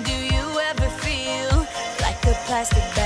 Do you ever feel like a plastic bag?